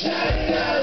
Shut it